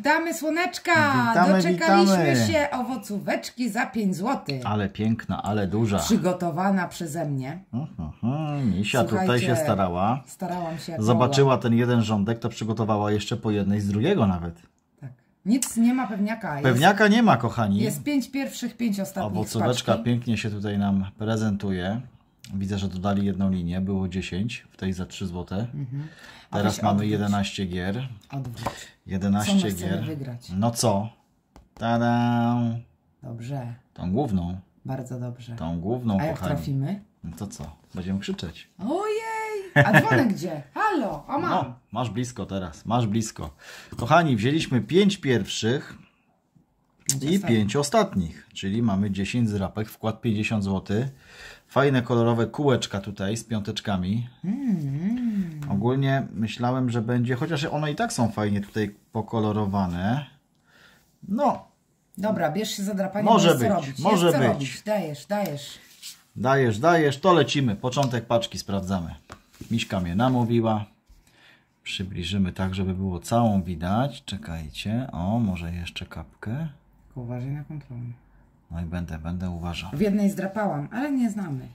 Witamy słoneczka! Witamy, Doczekaliśmy witamy. się owocóweczki za 5 zł. Ale piękna, ale duża. Przygotowana przeze mnie. Mhm, Misia tutaj się starała. Starałam się Zobaczyła ten jeden rządek, to przygotowała jeszcze po jednej z drugiego nawet. Tak. Nic nie ma pewniaka. Jest, Pewniaka nie ma, kochani. jest pięć pierwszych, pięć ostatnich Owocóweczka paczki. pięknie się tutaj nam prezentuje. Widzę, że dodali jedną linię, było 10 w tej za 3 zł. Mhm. A Teraz mamy odwróć. 11 gier. Odwróć. 11 Co gier. wygrać? No co? Tada! Dobrze. Tą główną, Bardzo dobrze. tą główną, A jak kochani. trafimy? No to co? Będziemy krzyczeć. Ojej! A dzwonek gdzie? Halo! O mam! No, masz blisko teraz, masz blisko. Kochani, wzięliśmy 5 pierwszych i ostatnich. 5 ostatnich, czyli mamy 10 zrapek, wkład 50 zł. Fajne kolorowe kółeczka tutaj z piąteczkami. Mm. Ogólnie myślałem, że będzie, chociaż one i tak są fajnie tutaj pokolorowane. No, Dobra, bierz się za drapanie, Może być, robić. może jest być. robić. Dajesz, dajesz. dajesz, dajesz, to lecimy. Początek paczki sprawdzamy. Miśka mnie namówiła. Przybliżymy tak, żeby było całą widać. Czekajcie. O, może jeszcze kapkę. Uważaj na kontrolę. No i będę, będę uważał. W jednej zdrapałam, ale nie znamy.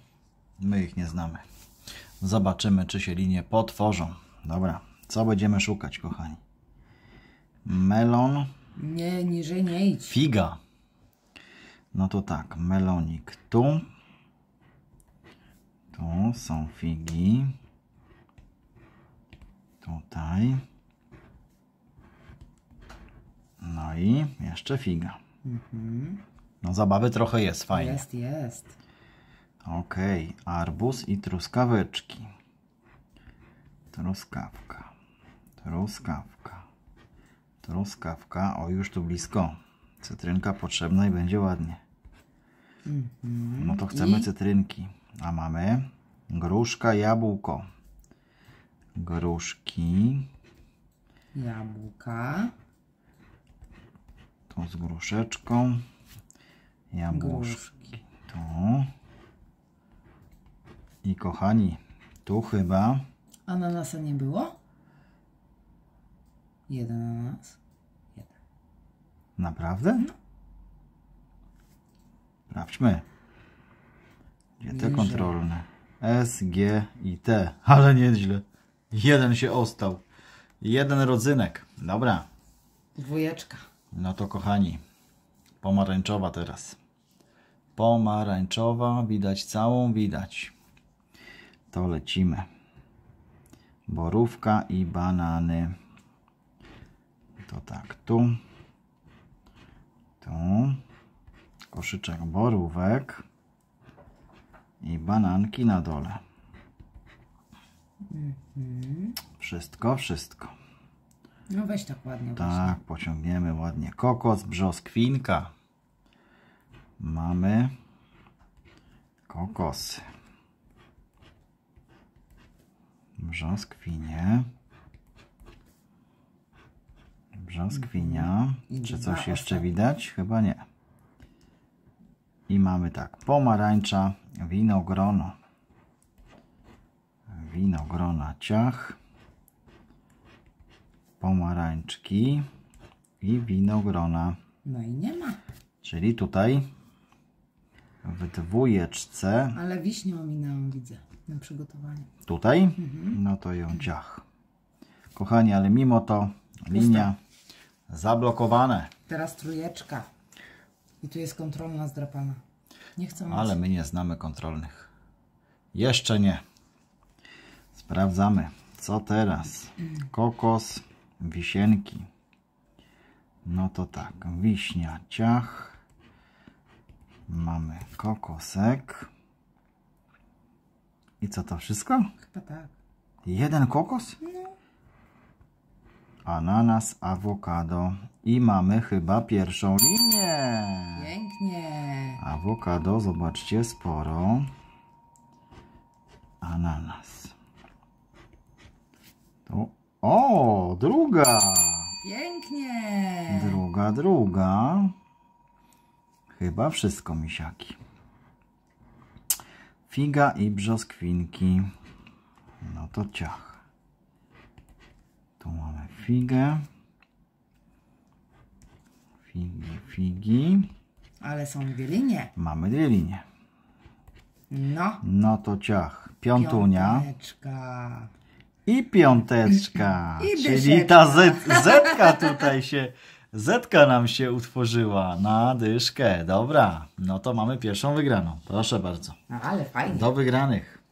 My ich nie znamy. Zobaczymy, czy się linie potworzą. Dobra, co będziemy szukać, kochani? Melon, Nie, niżej nie idź. figa. No to tak, melonik tu. Tu są figi. Tutaj. No i jeszcze figa. No zabawy trochę jest, fajnie. Jest, jest. Okej, arbuz i truskaweczki. Truskawka. Truskawka. Truskawka. O, już tu blisko. Cytrynka potrzebna i będzie ładnie. No to chcemy I? cytrynki. A mamy gruszka, jabłko. Gruszki. Jabłka. Tu z gruszeczką. Jabłuszki. Tu. I kochani, tu chyba Ananasa nie było? Jeden ananas. Jeden. Naprawdę? Sprawdźmy. Gdzie te kontrolne? S, G i T. Ale nieźle. Jeden się ostał. Jeden rodzynek. Dobra. Dwójeczka. No to kochani. Pomarańczowa teraz. Pomarańczowa. Widać całą, widać. To lecimy. Borówka i banany. To tak, tu. Tu. Koszyczek borówek. I bananki na dole. Wszystko, wszystko. No weź tak ładnie. właśnie. Tak, pociągniemy ładnie. Kokos, brzoskwinka. Mamy kokosy. Brzoskwinie. Brzoskwinia. Czy coś jeszcze widać? Chyba nie. I mamy tak, pomarańcza, winogrono. Winogrona ciach pomarańczki i winogrona. No i nie ma. Czyli tutaj w dwójeczce, Ale wiśnię ominęłam, widzę. Na przygotowanie. tutaj, no to ją ciach. Kochani, ale mimo to linia zablokowane, Teraz trójeczka. I tu jest kontrolna zdrapana. Nie chcę mieć. ale my nie znamy kontrolnych. Jeszcze nie. Sprawdzamy, co teraz. Kokos, wisienki. No to tak, wiśnia, ciach. Mamy kokosek. I co to wszystko? Chyba tak. Jeden kokos? Ananas, awokado. I mamy chyba pierwszą linię. Pięknie. Awokado, zobaczcie, sporo. Ananas. Tu. O, druga. Pięknie. Druga, druga. Chyba wszystko, misiaki. Figa i brzoskwinki. No to ciach. Tu mamy figę. figi. Ale są dwie linie. Mamy dwie linie. No. No to ciach. Piątunia Piąteczka. i piąteczka. I Czyli ta Zetka tutaj się, Zetka nam się utworzyła na dyszkę. Dobra, no to mamy pierwszą wygraną. Proszę bardzo. No ale fajnie. Do wygranych.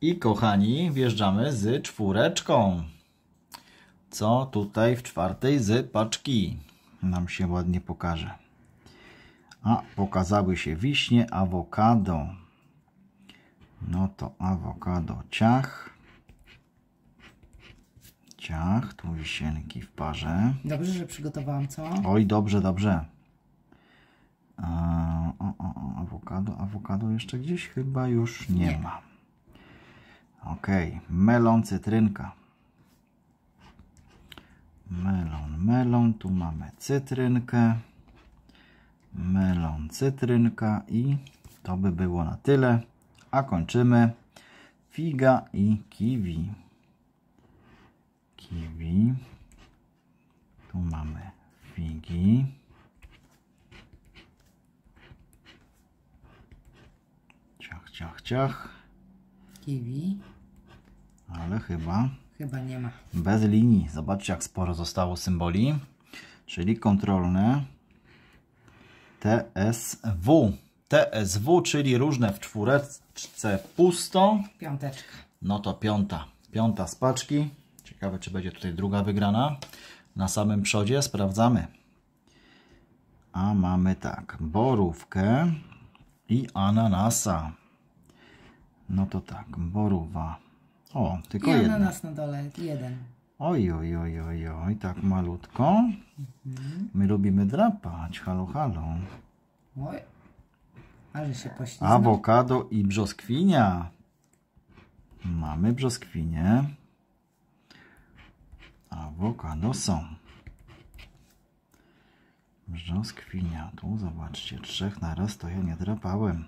I kochani, wjeżdżamy z czwóreczką. Co tutaj w czwartej z paczki nam się ładnie pokaże. A, pokazały się wiśnie, awokado. No to awokado ciach. Ciach, tu wisienki w parze. Dobrze, że przygotowałam co? Oj, dobrze, dobrze. A, o, o, o, awokado, awokado jeszcze gdzieś chyba już nie, Nie. ma. Okej, melon, cytrynka. Melon, melon, tu mamy cytrynkę. Melon, cytrynka i to by było na tyle. A kończymy figa i kiwi. Kiwi. Tu mamy figi. Ciach, ciach, ciach. Kiwi. Ale chyba Chyba nie ma. bez linii. Zobaczcie, jak sporo zostało symboli. Czyli kontrolne TSW. TSW, czyli różne w czwóreczce pusto. Piąteczka. No to piąta. Piąta z paczki. Ciekawe, czy będzie tutaj druga wygrana. Na samym przodzie sprawdzamy. A mamy tak, borówkę i ananasa. No to tak, borówa. O, tylko I jedna. ananas na dole. Jeden. Oj, oj, oj, oj, oj, tak malutko. My lubimy drapać. Halo, halo. Oj. Ale się poślizgnął. Awokado i brzoskwinia. Mamy brzoskwinię. Awokado są. Brzoskwinia. Tu zobaczcie, trzech na raz to ja nie drapałem.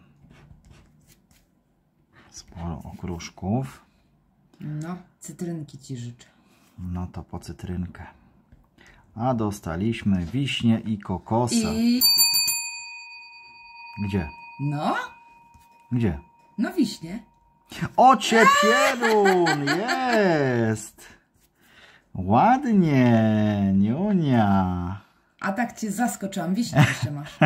Sporo okruszków. No, cytrynki ci życzę. No to po cytrynkę. A dostaliśmy wiśnie i kokosa. I... Gdzie? No? Gdzie? No wiśnie. O, ciepierun! Jest! Ładnie, niunia. A tak cię zaskoczyłam. Wiśnie jeszcze masz.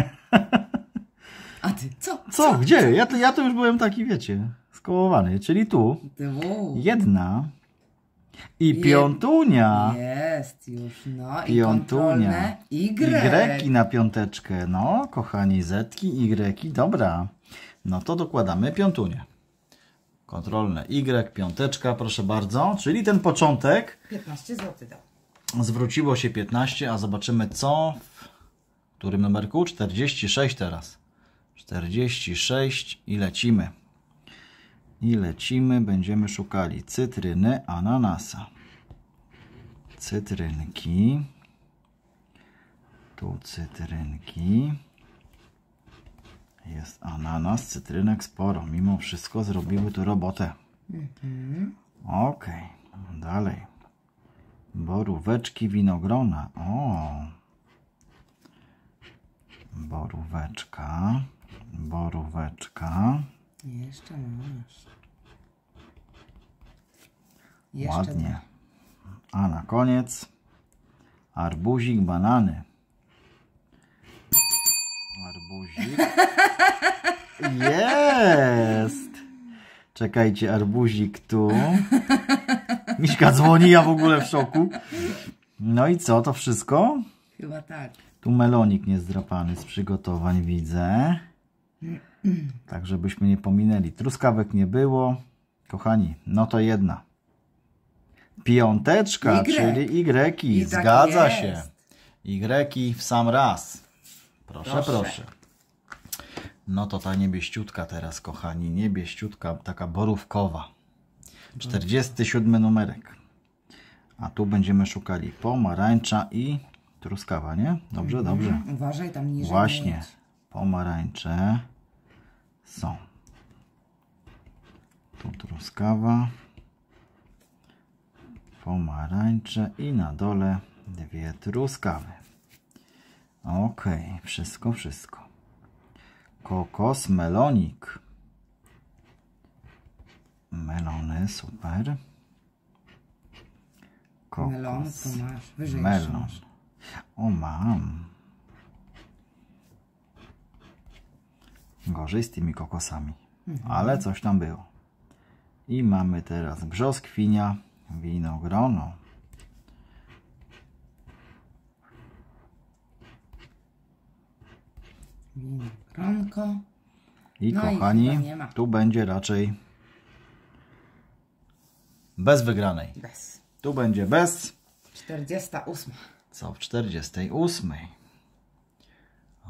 A ty co? Co? Gdzie? Ja to, ja to już byłem taki, wiecie, skołowany. Czyli tu jedna i Je- piątunia. Jest już, no. I Piątunia. kontrolne Y. Y na piąteczkę. No, kochani, zetki, Y, dobra. No to dokładamy piątunię. Kontrolne Y, piąteczka, proszę bardzo. Czyli ten początek 15 zł dał. zwróciło się 15, a zobaczymy co w którym numerku? 46 teraz. 46 i lecimy. I lecimy, będziemy szukali cytryny, ananasa. Cytrynki. Tu cytrynki. Jest ananas, cytrynek sporo. Mimo wszystko zrobiły tu robotę. Ok, dalej. Boróweczki, winogrona. O. Boróweczka. Boróweczka. Jeszcze masz. Jeszcze Ładnie. A na koniec arbuzik, banany. Arbuzik. Jest! Czekajcie, arbuzik tu. Miśka dzwoni, ja w ogóle w szoku. No i co, to wszystko? Chyba tak. Tu melonik niezdrapany z przygotowań widzę. Tak, żebyśmy nie pominęli. Truskawek nie było. Kochani, no to jedna. Piąteczka, Y. czyli Y. I tak Zgadza jest. się. Y w sam raz. Proszę, proszę, Proszę. No to ta niebieściutka teraz, kochani. Niebieściutka, taka borówkowa. 47 numerek. A tu będziemy szukali pomarańcza i truskawa, nie? Dobrze, dobrze. Uważaj tam niżej. nie Właśnie. Pomarańcze są. Tu truskawa. Pomarańcze i na dole dwie truskawy. Okej, wszystko, wszystko. Kokos, melonik. Melony, super. Kokos, Melon to masz. Wyżej melon. O, mam. Gorzej z tymi kokosami. Ale coś tam było. I mamy teraz brzoskwinia, winogrono. Winogronko. I No i kochani, chyba nie ma. tu będzie raczej bez wygranej. Bez. Tu będzie bez, 48. co w 48.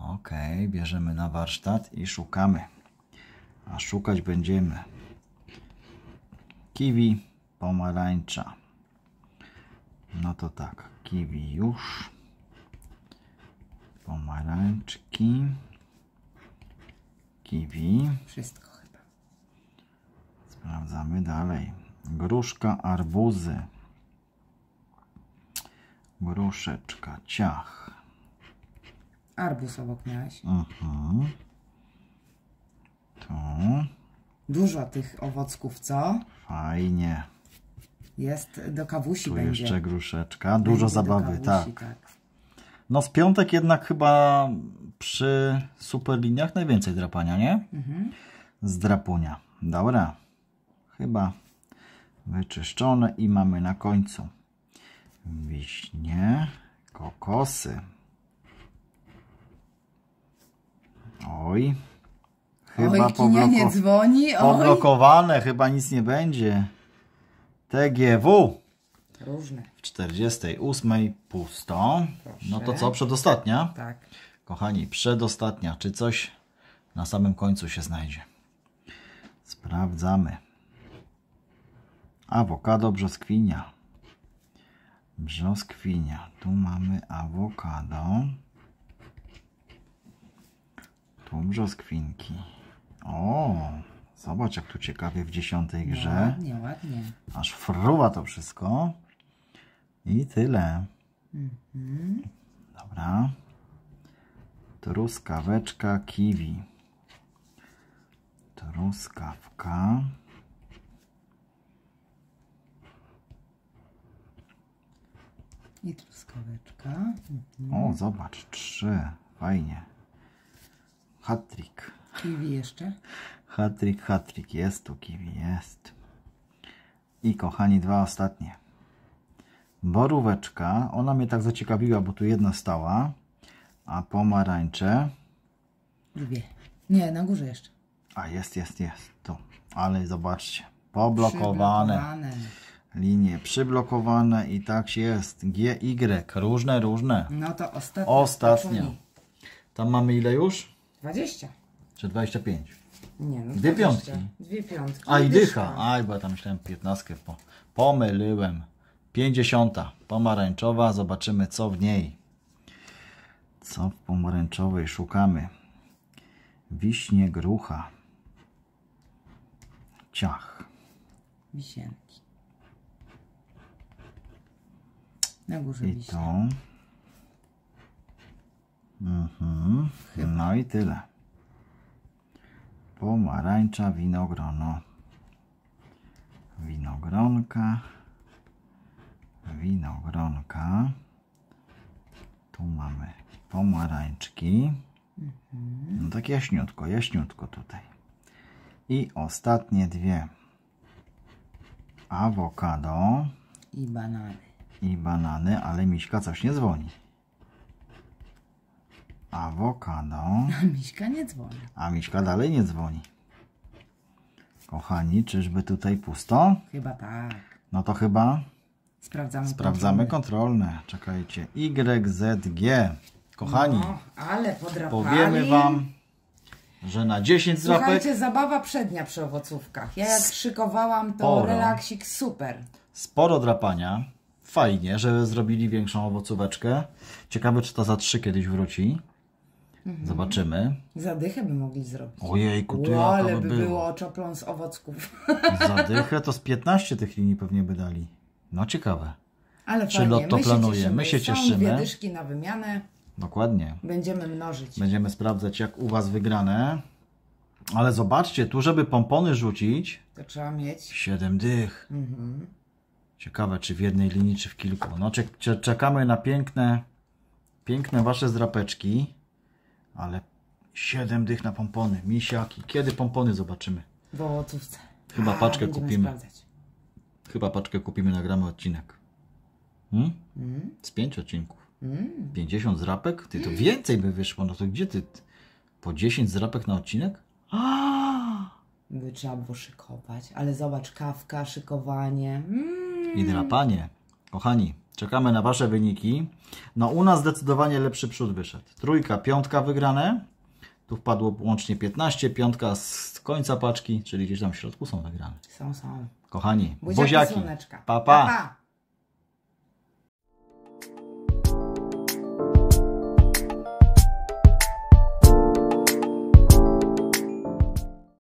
Ok, bierzemy na warsztat i szukamy. A szukać będziemy kiwi, pomarańcza. No to tak, kiwi już. Pomarańczki. Kiwi. Wszystko chyba. Sprawdzamy dalej. Gruszka, arbuzy. Gruszeczka, ciach. Arbus obok miałeś. Mhm. Tu. Dużo tych owocków, co? Fajnie. Jest do kawusi Tu będzie. jeszcze gruszeczka. Dużo Będzie zabawy, kawusi, tak. No z piątek jednak chyba przy superliniach najwięcej drapania, nie? Mhm. Z drapunia. Dobra. Chyba wyczyszczone i mamy na końcu wiśnie, kokosy. Oj. Chyba Oj, kinia nie pobloko- dzwoni. Oj. poblokowane, chyba nic nie będzie. TGW Różne. w 48 pusto. No to Proszę. co, przedostatnia? Tak. Kochani, przedostatnia. Czy coś na samym końcu się znajdzie? Sprawdzamy. Awokado, brzoskwinia. Brzoskwinia. Tu mamy awokado. Tu brzoskwinki. O, zobacz jak tu ciekawie w dziesiątej grze. Ładnie, ładnie. Aż fruwa to wszystko. I tyle. Dobra. Truskaweczka kiwi. Truskawka. I truskaweczka. O, zobacz, trzy. Fajnie. Hatrik. Kiwi jeszcze. Hatrik, hatrik. Jest tu kiwi, jest. I kochani, dwa ostatnie. Boróweczka. Ona mnie tak zaciekawiła, bo tu jedna stała. A pomarańcze. Dwie. Nie, na górze jeszcze. A jest, jest, jest. Tu. Ale zobaczcie. Poblokowane. Przyblokowane. Linie przyblokowane i tak jest. G, Y. Różne, różne. No to ostatnia. Ostatnia. Paczuni. Tam mamy ile już? 20. Czy 25? Nie, no Dwie 20. piątki. Dwie piątki. A i dycha. Aj, bo ja tam myślałem 15. Po, pomyliłem. 50. Pomarańczowa. Zobaczymy co w niej. Co w pomarańczowej szukamy? Wiśnie, grucha. Ciach. Wisienki. Na górze I wiśnie. to. Mhm. No i tyle. Pomarańcza, winogrono. Winogronka. Winogronka. Tu mamy pomarańczki. No tak jaśniutko, jaśniutko tutaj. I ostatnie dwie. Awokado I banany. i banany, ale Miśka coś nie dzwoni. Awokado, A Miśka nie dzwoni. a Miśka dalej nie dzwoni. Kochani, czyżby tutaj pusto? Chyba tak. No to chyba Sprawdzamy. sprawdzamy kontrolę. kontrolne. Czekajcie. YZG. Kochani, No, ale podrapali. powiemy Wam, że na 10 złapek Słuchajcie, zabawa przednia przy owocówkach. Ja jak szykowałam, to Sporo. relaksik super. sporo drapania. Fajnie, że zrobili większą owocóweczkę. Ciekawe, czy to za 3 kiedyś wróci. Zobaczymy. Zadychę by mogli zrobić. Ojejku, jaka ale by by było. było czoplon z owocków. Zadychę to z 15 tych linii pewnie by dali. No ciekawe. Ale Czy fajnie, lotto my się planuje? cieszymy. My się Są cieszymy. dwie dyszki na wymianę. Dokładnie. Będziemy mnożyć. Będziemy sprawdzać, jak u Was wygrane. Ale zobaczcie, tu, żeby pompony rzucić, To trzeba mieć. 7 dych. Mhm. Ciekawe, czy w jednej linii, czy w kilku. No, czek- cze- czekamy na piękne, piękne Wasze zdrapeczki, ale 7 dych na pompony. Misiaki. Kiedy pompony zobaczymy? W owocówce. Chyba A, paczkę będziemy kupimy. Sprawdzać. Chyba paczkę kupimy, nagramy odcinek. Hmm? Mm. Z pięć odcinków. Mm. 50 zrapek? Ty to więcej by wyszło. No to gdzie ty? Po 10 zrapek na odcinek? A! By trzeba było szykować. Ale zobacz, kawka, szykowanie. Mm. I drapanie. Kochani, czekamy na Wasze wyniki. No u nas zdecydowanie lepszy przód wyszedł. Trójka, piątka wygrane. Tu wpadło łącznie 15, piątka z końca paczki, czyli gdzieś tam w środku są wygrane. Są, są. Kochani, Buziaki, buziaki. pa. pa.